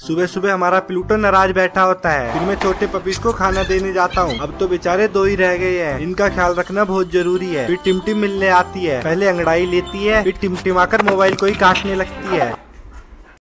सुबह सुबह हमारा प्लूटो नाराज़ बैठा होता है। फिर मैं छोटे पपीज को खाना देने जाता हूँ। अब तो बेचारे दो ही रह गए हैं। इनका ख्याल रखना बहुत ज़रूरी है। फिर टिमटिम मिलने आती है। पहले अंगड़ाई लेती है, फिर टिमटिमाकर मोबाइल को ही काटने लगती है।